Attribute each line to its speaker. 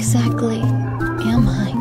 Speaker 1: exactly am I?